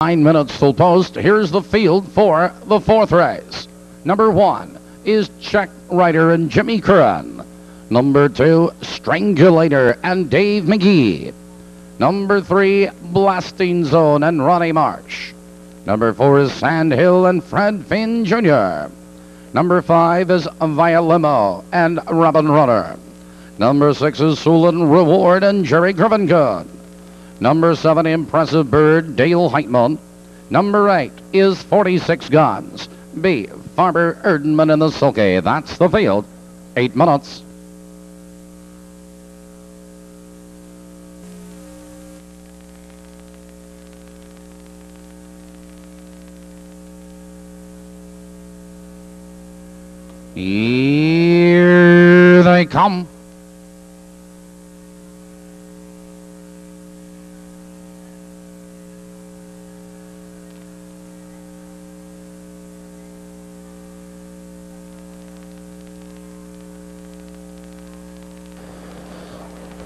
Nine minutes full post. Here's the field for the fourth race. Number one is Check Writer and Jimmy Curran. Number two, Strangulator and Dave McGee. Number three, Blasting Zone and Ronnie Marsh. Number four is Sand Hill and Fred Finn Jr. Number five is Via Limo and Robin Runner. Number six is Sulin Reward and Jerry Grivengood. Number seven, Impressive Bird, Dale Heitman. Number eight is 46 Guns. B, Farber Erdenman in the Silky. That's the field. Eight minutes. Here they come.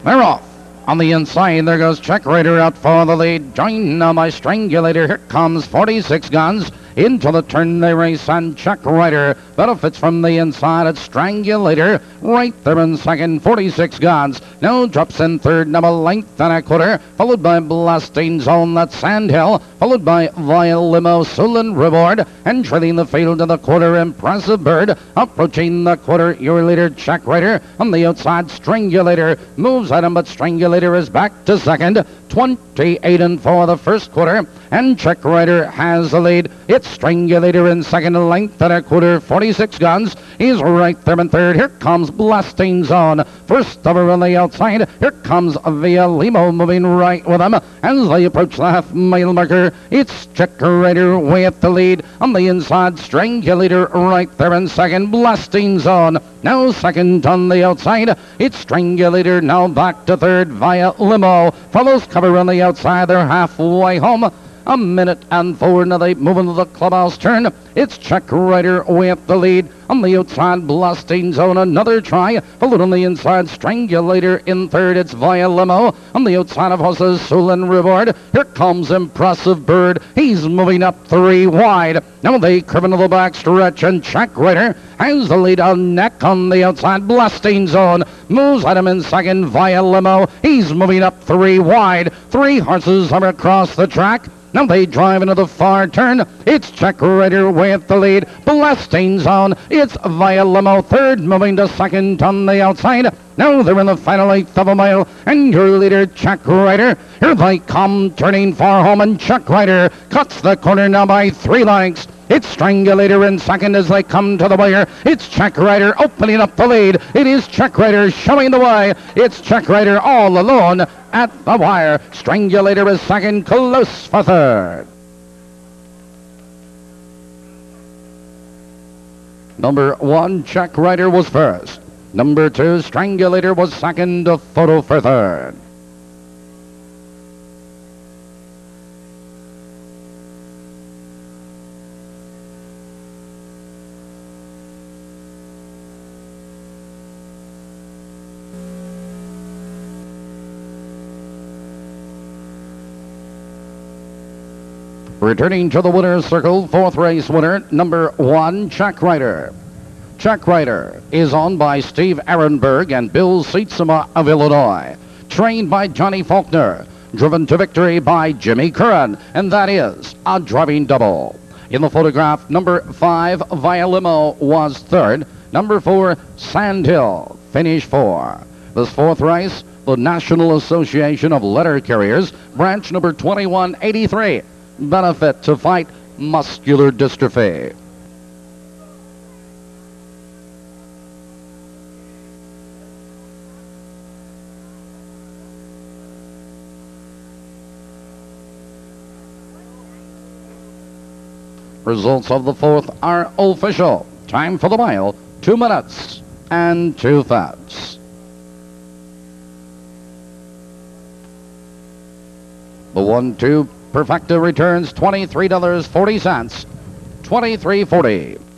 They're off. On the inside, there goes Check Writer out for the lead. Join now by Strangulator. Here comes 46 Guns. Into the turn they race and Check Writer benefits from the inside at Strangulator. Right there in second, 46 Guns. Now drops in third, number length and a quarter. Followed by Blasting Zone, that's Sandhill. Followed by Via Limo, Sulin Reward. And trailing the field to the quarter, Impressive Bird. Approaching the quarter, your leader, Check Writer. On the outside, Strangulator moves at him, but Strangulator is back to second. 28 and 4 the first quarter, and Check Writer has the lead. Strangulator in second length and a quarter, 46 guns. He's right there in third. Here comes Blasting Zone. First over on the outside, here comes Via Limo moving right with him. As they approach the half mile marker, it's Check Writer with the lead. On the inside, Strangulator right there in second, Blasting Zone. Now second on the outside, it's Strangulator now back to third via Limo. Follows cover on the outside, they're halfway home. A minute and four now they move into the clubhouse turn. It's Check Writer with the lead. On the outside, Blasting Zone, another try. Followed on the inside, Strangulator in third. It's Via Limo. On the outside of horses, Sulin Reward. Here comes Impressive Bird. He's moving up three wide. Now they curve into the back stretch, and Check Writer has the lead on neck on the outside. Blasting Zone moves at him in second. Via Limo. He's moving up three wide. Three horses are across the track. Now they drive into the far turn. It's Check Writer with the lead. Blasting Zone. It's Via Limo third, moving to second on the outside. Now they're in the final eighth of a mile, and your leader, Check Writer. Here they come, turning far home, and Check Writer cuts the corner now by three lengths. It's Strangulator in second as they come to the wire. It's Check Writer opening up the lead. It is Check Writer showing the way. It's Check Writer all alone at the wire. Strangulator is second, close for third. Number one, Check Writer was first. Number two, Strangulator was second, photo for third. Returning to the winner's circle, fourth race winner, number one, Check Writer. Check Writer is owned by Steve Ehrenberg and Bill Seatsama of Illinois. Trained by Johnny Faulkner. Driven to victory by Jimmy Curran. And that is a driving double. In the photograph, number five, Via Limo, was third. Number four, Sandhill, finished four. This fourth race, the National Association of Letter Carriers, branch number 2183 benefit to fight muscular dystrophy. Results of the fourth are official. Time for the mile, two minutes and two thirds. The one-two Perfecta returns $23.40. 23.40.